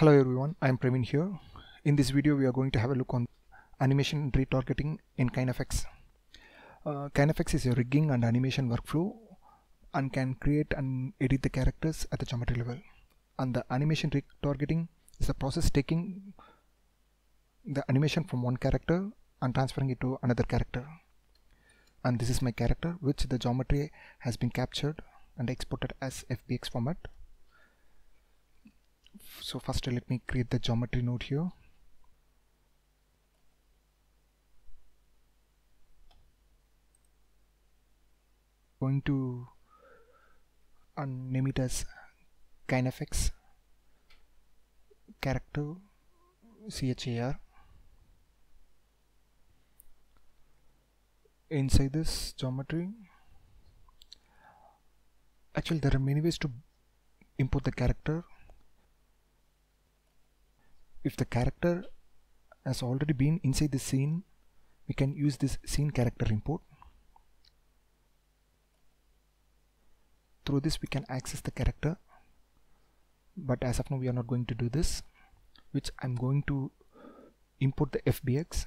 Hello everyone, I am Praveen here. In this video we are going to have a look on animation retargeting in KineFX. Uh, KineFX is a rigging and animation workflow and can create and edit the characters at the geometry level. And the animation retargeting is the process taking the animation from one character and transferring it to another character. And this is my character which the geometry has been captured and exported as FBX format so first let me create the geometry node here. Going to uh, name it as KineFX character char inside this geometry actually there are many ways to import the character if the character has already been inside the scene we can use this scene character import. Through this we can access the character. But as of now we are not going to do this which I'm going to import the FBX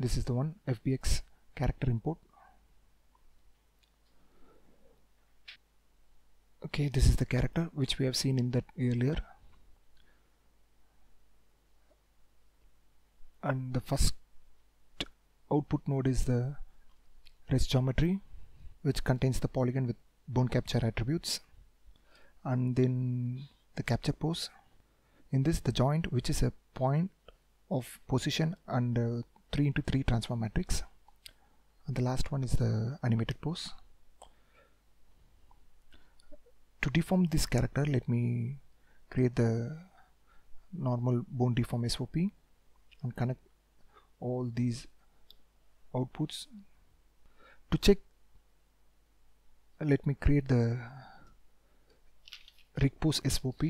this is the one FBX character import. Okay this is the character which we have seen in that earlier and the first output node is the rest geometry which contains the polygon with bone capture attributes and then the capture pose. In this the joint which is a point of position and uh, 3 into 3 transform matrix. And the last one is the animated pose. To deform this character let me create the normal bone deform SOP and connect all these outputs. To check let me create the rig pose SOP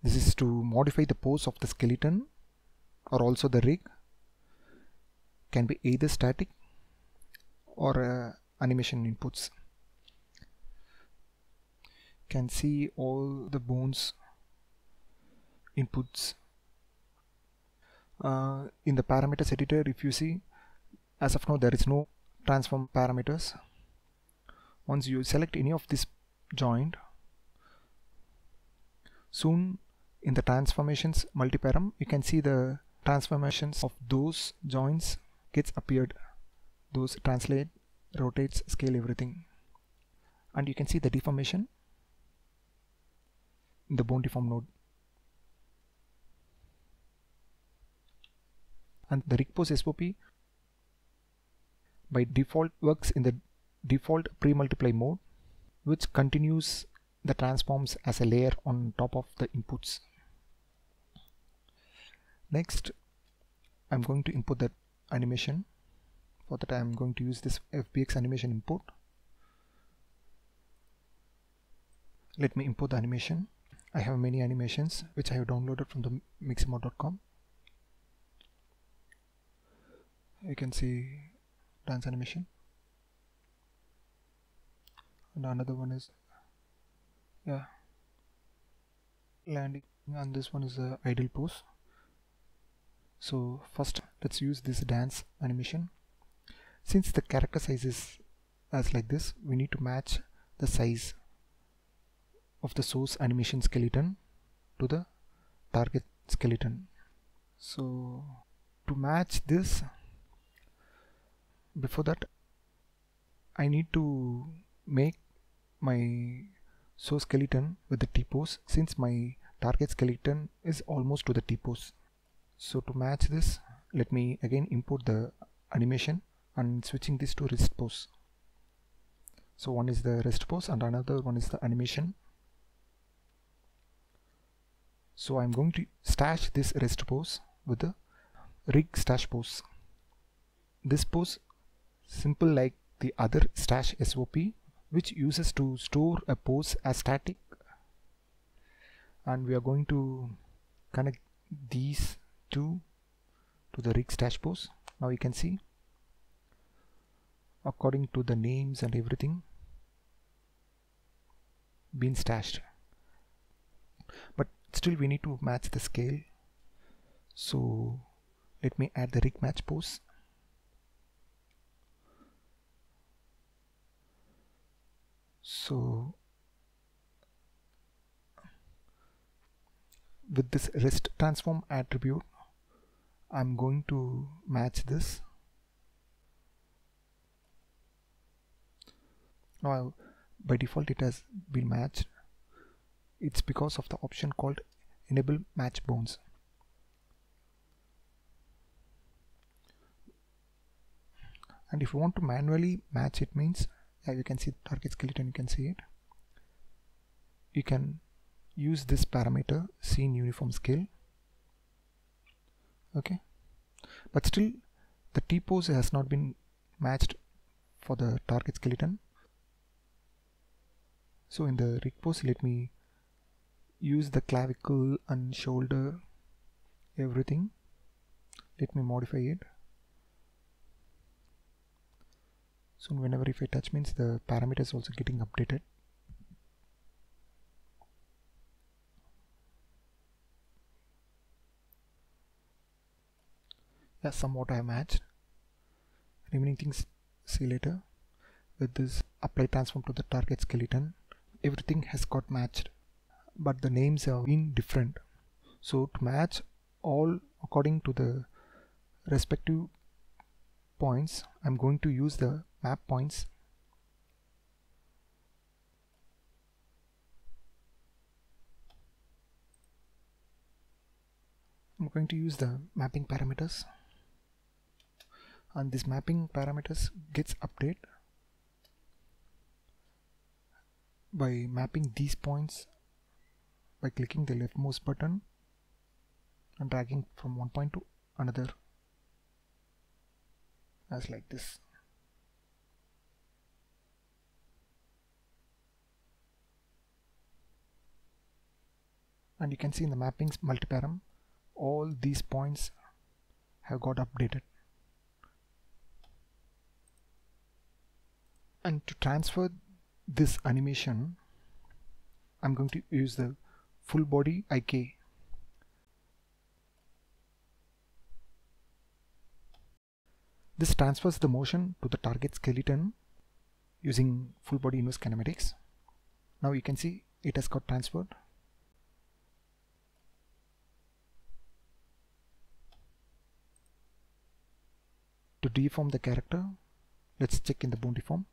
this is to modify the pose of the skeleton or also the rig. Can be either static or uh, animation inputs. Can see all the bones inputs uh, in the parameters editor if you see as of now there is no transform parameters. Once you select any of this joint soon in the transformations multiparam you can see the transformations of those joints gets appeared. Those translate rotates scale everything. And you can see the deformation in the bone deform node and the pose SOP by default works in the default pre-multiply mode which continues the transforms as a layer on top of the inputs. Next I'm going to import that animation for that I'm going to use this FBX animation import. Let me import the animation. I have many animations which I have downloaded from the mixamo.com you can see dance animation. And another one is yeah. Landing and this one is the idle pose. So first let's use this dance animation. Since the character size is as like this we need to match the size of the source animation skeleton to the target skeleton. So to match this before that I need to make my source skeleton with the T-pose since my target skeleton is almost to the T-pose. So to match this let me again import the animation and switching this to rest pose. So one is the rest pose and another one is the animation. So I'm going to stash this rest pose with the rig stash pose. This pose simple like the other stash SOP which uses to store a pose as static. And we are going to connect these two to the rig stash pose. Now you can see according to the names and everything been stashed. But still we need to match the scale. So let me add the rig match pose so with this rest transform attribute I'm going to match this. Now by default it has been matched. It's because of the option called enable match bones. And if you want to manually match it means yeah, you can see the target skeleton you can see it. You can use this parameter scene uniform scale. Okay. But still the T-pose has not been matched for the target skeleton. So in the rig pose let me use the clavicle and shoulder everything. Let me modify it so whenever if I touch means the parameter is also getting updated. Yeah somewhat I matched. Remaining things see later. With this apply transform to the target skeleton. Everything has got matched but the names have been different. So to match all according to the respective points I'm going to use the map points. I'm going to use the mapping parameters. And this mapping parameters gets update by mapping these points by clicking the leftmost button and dragging from one point to another. As like this and you can see in the mappings multiparam all these points have got updated. And to transfer this animation I'm going to use the full body IK this transfers the motion to the target skeleton using full body inverse kinematics. Now you can see it has got transferred to deform the character. Let's check in the bone deform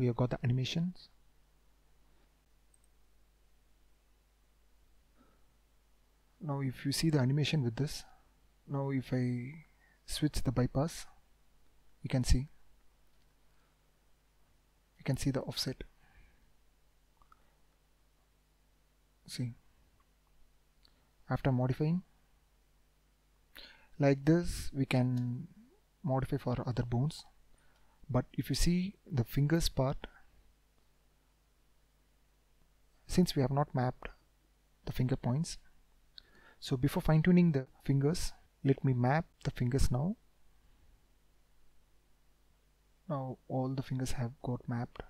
we have got the animations. Now if you see the animation with this now if I switch the bypass you can see. You can see the offset. See after modifying? Like this we can modify for other bones. But if you see the fingers part since we have not mapped the finger points so before fine-tuning the fingers let me map the fingers now. Now all the fingers have got mapped.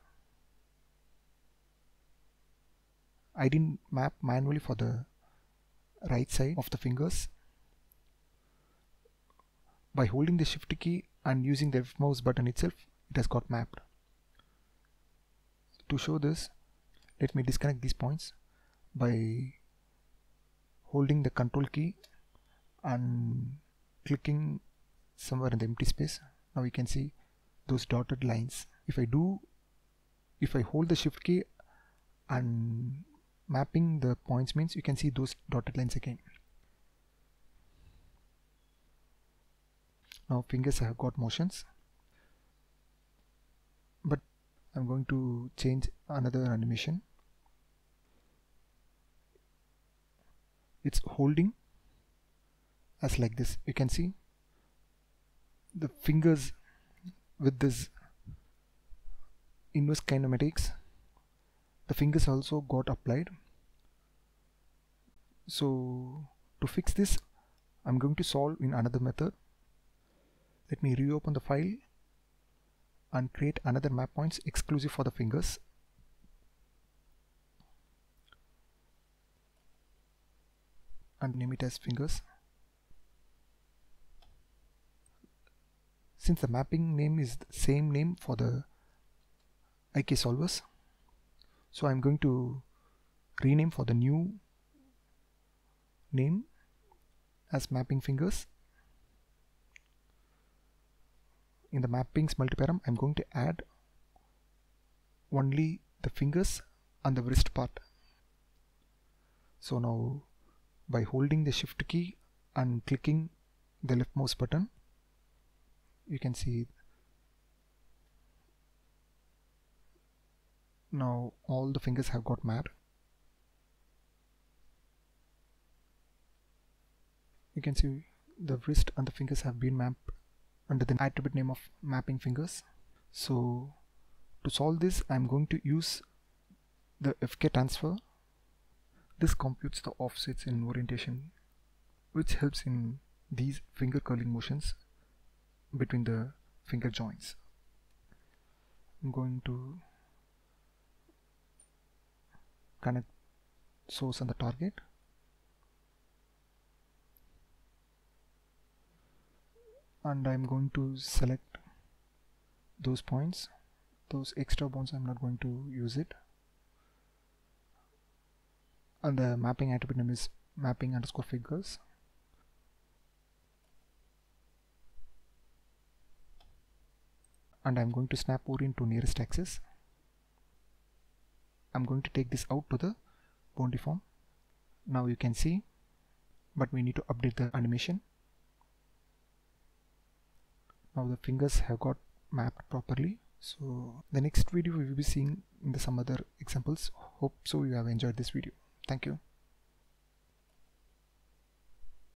I didn't map manually for the right side of the fingers. By holding the shift key and using the mouse button itself it has got mapped. To show this let me disconnect these points by holding the control key and clicking somewhere in the empty space. Now you can see those dotted lines. If I do if I hold the shift key and mapping the points means you can see those dotted lines again. Now fingers have got motions. But I'm going to change another animation. It's holding as like this. You can see the fingers with this inverse kinematics the fingers also got applied. So to fix this I'm going to solve in another method. Let me reopen the file and create another map points exclusive for the fingers. And name it as fingers. Since the mapping name is the same name for the IK solvers so I'm going to rename for the new name as mapping fingers. In the mappings multiparam I'm going to add only the fingers and the wrist part. So now by holding the shift key and clicking the left mouse button you can see now all the fingers have got mapped you can see the wrist and the fingers have been mapped under the attribute name of mapping fingers. So to solve this I'm going to use the FK transfer. This computes the offsets in orientation which helps in these finger curling motions between the finger joints. I'm going to connect source and the target? And I'm going to select those points those extra bones I'm not going to use it. And the mapping attribute name is mapping underscore fingers. And I'm going to snap orient to nearest axis I'm going to take this out to the bone deform. Now you can see but we need to update the animation. Now the fingers have got mapped properly. So the next video we will be seeing in the some other examples. Hope so you have enjoyed this video. Thank you